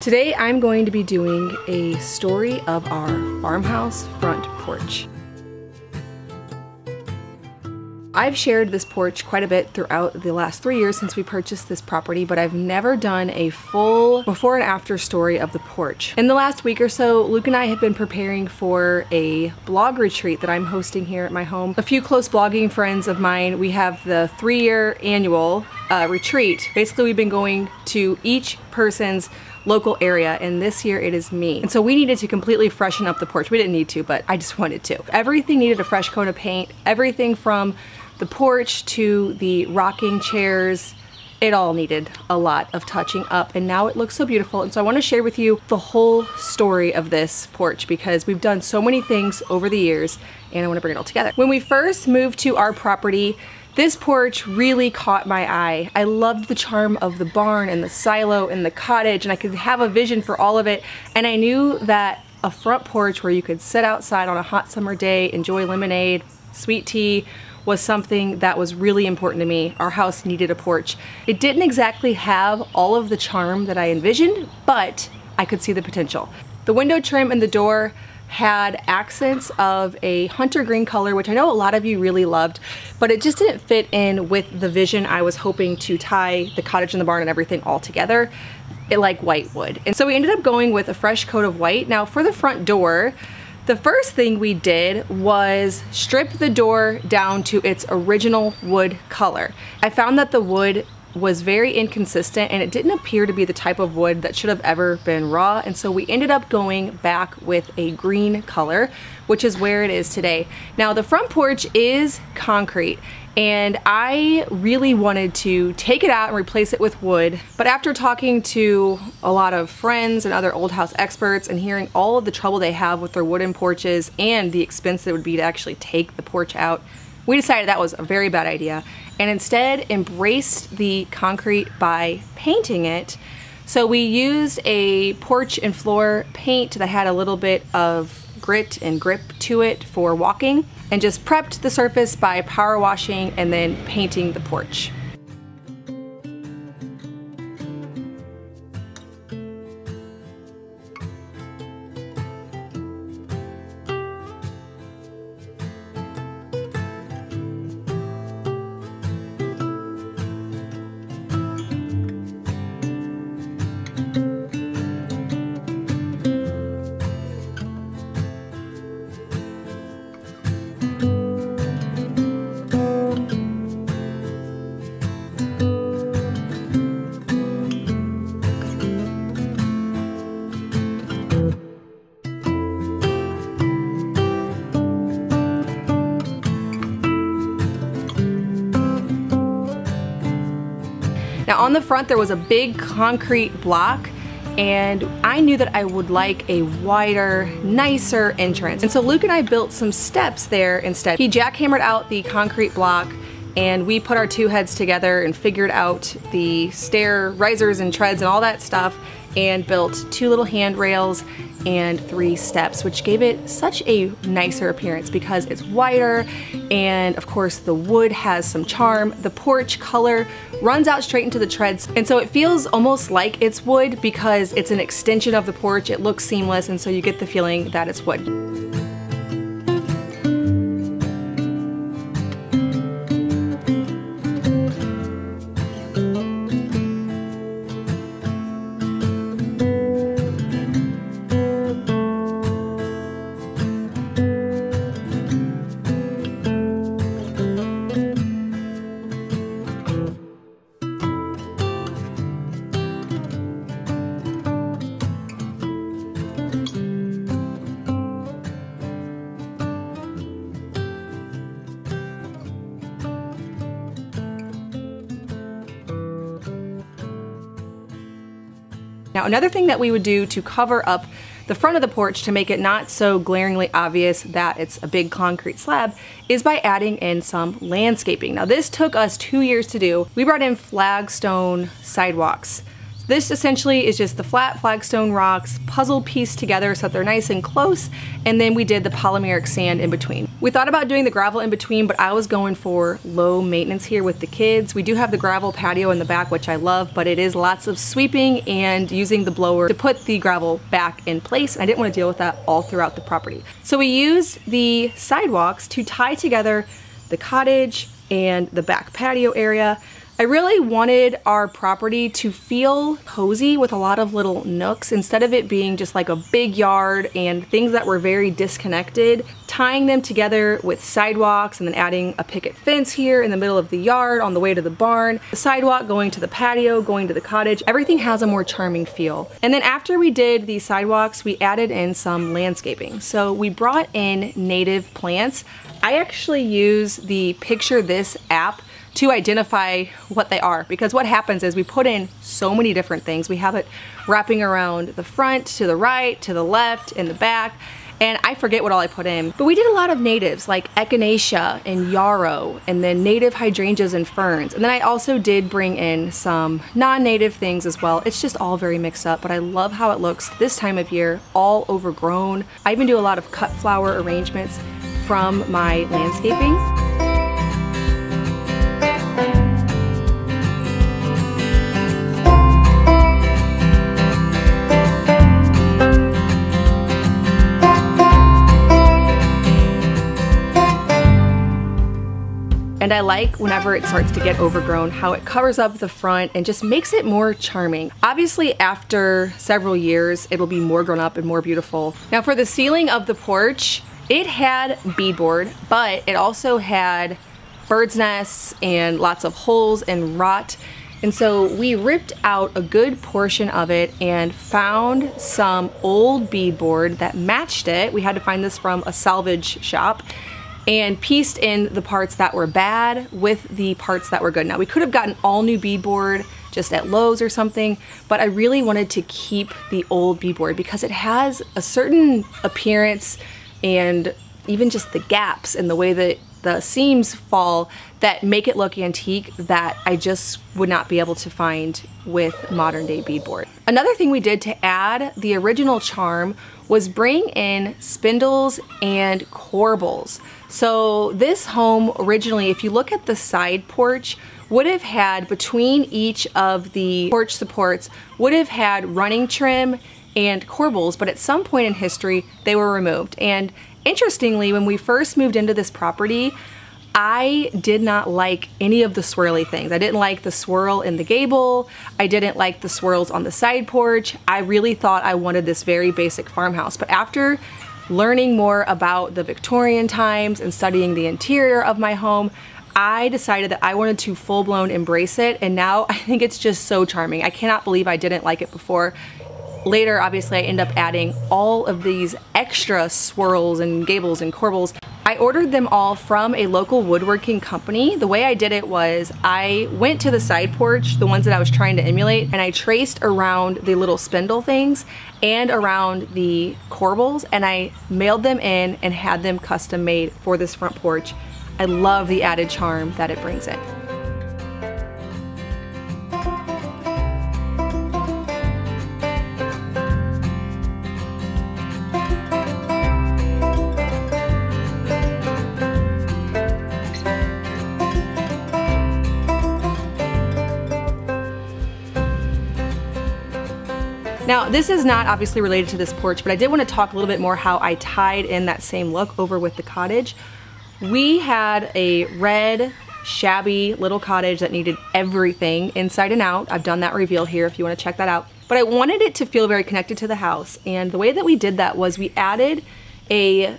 Today I'm going to be doing a story of our farmhouse front porch. I've shared this porch quite a bit throughout the last three years since we purchased this property, but I've never done a full before and after story of the porch. In the last week or so, Luke and I have been preparing for a blog retreat that I'm hosting here at my home. A few close blogging friends of mine, we have the three-year annual uh, retreat. Basically, we've been going to each person's local area and this year it is me. And so we needed to completely freshen up the porch. We didn't need to, but I just wanted to. Everything needed a fresh coat of paint. Everything from the porch to the rocking chairs, it all needed a lot of touching up and now it looks so beautiful and so I want to share with you the whole story of this porch because we've done so many things over the years and I want to bring it all together. When we first moved to our property this porch really caught my eye. I loved the charm of the barn and the silo and the cottage and I could have a vision for all of it and I knew that a front porch where you could sit outside on a hot summer day, enjoy lemonade, sweet tea, was something that was really important to me. Our house needed a porch. It didn't exactly have all of the charm that I envisioned, but I could see the potential. The window trim and the door had accents of a hunter green color, which I know a lot of you really loved, but it just didn't fit in with the vision I was hoping to tie the cottage and the barn and everything all together it like white would. And so we ended up going with a fresh coat of white. Now for the front door, the first thing we did was strip the door down to its original wood color. I found that the wood was very inconsistent and it didn't appear to be the type of wood that should have ever been raw and so we ended up going back with a green color which is where it is today. Now the front porch is concrete and I really wanted to take it out and replace it with wood but after talking to a lot of friends and other old house experts and hearing all of the trouble they have with their wooden porches and the expense it would be to actually take the porch out we decided that was a very bad idea and instead embraced the concrete by painting it. So we used a porch and floor paint that had a little bit of grit and grip to it for walking and just prepped the surface by power washing and then painting the porch. On the front there was a big concrete block and I knew that I would like a wider, nicer entrance. And so Luke and I built some steps there instead. He jackhammered out the concrete block and we put our two heads together and figured out the stair risers and treads and all that stuff and built two little handrails and three steps, which gave it such a nicer appearance because it's wider and of course the wood has some charm. The porch color runs out straight into the treads and so it feels almost like it's wood because it's an extension of the porch. It looks seamless and so you get the feeling that it's wood. Now another thing that we would do to cover up the front of the porch to make it not so glaringly obvious that it's a big concrete slab is by adding in some landscaping. Now this took us two years to do. We brought in flagstone sidewalks This essentially is just the flat flagstone rocks puzzle pieced together so that they're nice and close, and then we did the polymeric sand in between. We thought about doing the gravel in between, but I was going for low maintenance here with the kids. We do have the gravel patio in the back, which I love, but it is lots of sweeping and using the blower to put the gravel back in place. I didn't want to deal with that all throughout the property. So we used the sidewalks to tie together the cottage and the back patio area I really wanted our property to feel cozy with a lot of little nooks instead of it being just like a big yard and things that were very disconnected. Tying them together with sidewalks and then adding a picket fence here in the middle of the yard on the way to the barn, the sidewalk going to the patio, going to the cottage, everything has a more charming feel. And then after we did the sidewalks, we added in some landscaping. So we brought in native plants. I actually use the Picture This app to identify what they are because what happens is we put in so many different things. We have it wrapping around the front, to the right, to the left, in the back, and I forget what all I put in. But we did a lot of natives like echinacea and yarrow and then native hydrangeas and ferns. And then I also did bring in some non-native things as well. It's just all very mixed up, but I love how it looks this time of year, all overgrown. I even do a lot of cut flower arrangements from my landscaping. And I like whenever it starts to get overgrown how it covers up the front and just makes it more charming. Obviously after several years it'll be more grown up and more beautiful. Now for the ceiling of the porch, it had beadboard, but it also had bird's nests and lots of holes and rot. And so we ripped out a good portion of it and found some old beadboard that matched it. We had to find this from a salvage shop and pieced in the parts that were bad with the parts that were good. Now we could have gotten all new beadboard just at Lowe's or something, but I really wanted to keep the old beadboard because it has a certain appearance and even just the gaps and the way that the seams fall that make it look antique that I just would not be able to find with modern day beadboard. Another thing we did to add the original charm was bring in spindles and corbels. So this home originally, if you look at the side porch, would have had between each of the porch supports, would have had running trim and corbels, but at some point in history, they were removed. And interestingly, when we first moved into this property, I did not like any of the swirly things. I didn't like the swirl in the gable. I didn't like the swirls on the side porch. I really thought I wanted this very basic farmhouse. But after learning more about the Victorian times and studying the interior of my home, I decided that I wanted to full-blown embrace it and now I think it's just so charming. I cannot believe I didn't like it before. Later, obviously, I end up adding all of these extra swirls and gables and corbels I ordered them all from a local woodworking company. The way I did it was I went to the side porch, the ones that I was trying to emulate, and I traced around the little spindle things and around the corbels and I mailed them in and had them custom made for this front porch. I love the added charm that it brings in. This is not obviously related to this porch, but I did want to talk a little bit more how I tied in that same look over with the cottage. We had a red, shabby little cottage that needed everything inside and out. I've done that reveal here if you want to check that out. But I wanted it to feel very connected to the house. And the way that we did that was we added a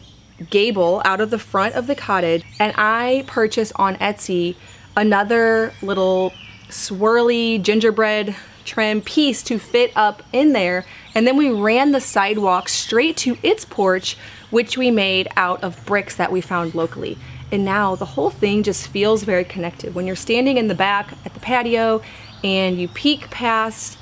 gable out of the front of the cottage and I purchased on Etsy another little swirly gingerbread trim piece to fit up in there. And then we ran the sidewalk straight to its porch, which we made out of bricks that we found locally. And now the whole thing just feels very connected. When you're standing in the back at the patio and you peek past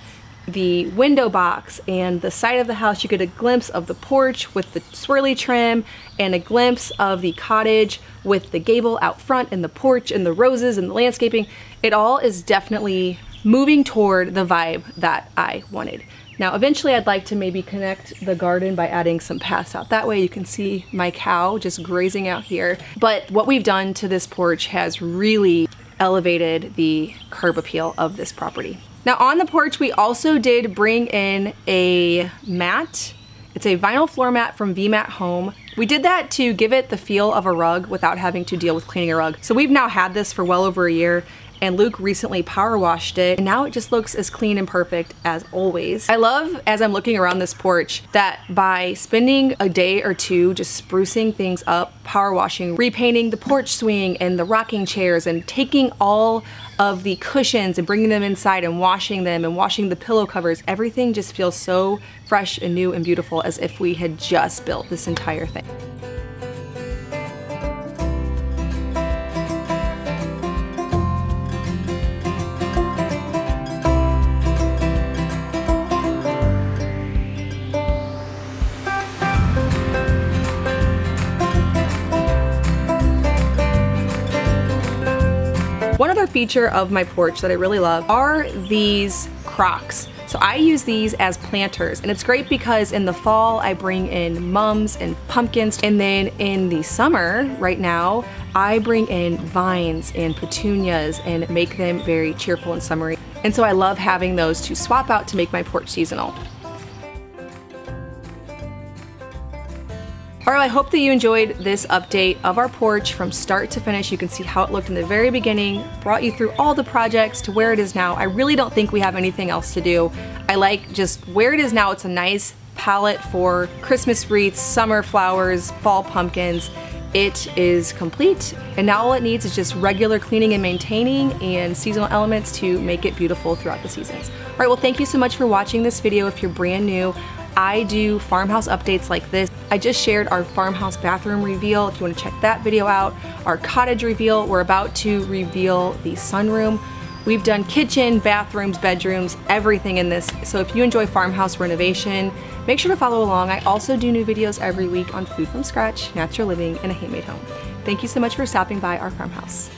the window box and the side of the house, you get a glimpse of the porch with the swirly trim and a glimpse of the cottage with the gable out front and the porch and the roses and the landscaping. It all is definitely moving toward the vibe that I wanted. Now eventually I'd like to maybe connect the garden by adding some paths out that way. You can see my cow just grazing out here. But what we've done to this porch has really elevated the curb appeal of this property. Now on the porch we also did bring in a mat. It's a vinyl floor mat from VMAT Home. We did that to give it the feel of a rug without having to deal with cleaning a rug. So we've now had this for well over a year and Luke recently power washed it and now it just looks as clean and perfect as always. I love as I'm looking around this porch that by spending a day or two just sprucing things up, power washing, repainting the porch swing and the rocking chairs and taking all of the cushions and bringing them inside and washing them and washing the pillow covers, everything just feels so fresh and new and beautiful as if we had just built this entire thing. Feature of my porch that I really love are these crocks. So I use these as planters and it's great because in the fall I bring in mums and pumpkins and then in the summer right now I bring in vines and petunias and make them very cheerful and summery. And so I love having those to swap out to make my porch seasonal. Alright, I hope that you enjoyed this update of our porch from start to finish. You can see how it looked in the very beginning, brought you through all the projects to where it is now. I really don't think we have anything else to do. I like just where it is now. It's a nice palette for Christmas wreaths, summer flowers, fall pumpkins. It is complete and now all it needs is just regular cleaning and maintaining and seasonal elements to make it beautiful throughout the seasons. Alright, well thank you so much for watching this video if you're brand new. I do farmhouse updates like this. I just shared our farmhouse bathroom reveal. If you want to check that video out, our cottage reveal, we're about to reveal the sunroom. We've done kitchen, bathrooms, bedrooms, everything in this. So if you enjoy farmhouse renovation, make sure to follow along. I also do new videos every week on food from scratch, natural living, and a handmade home. Thank you so much for stopping by our farmhouse.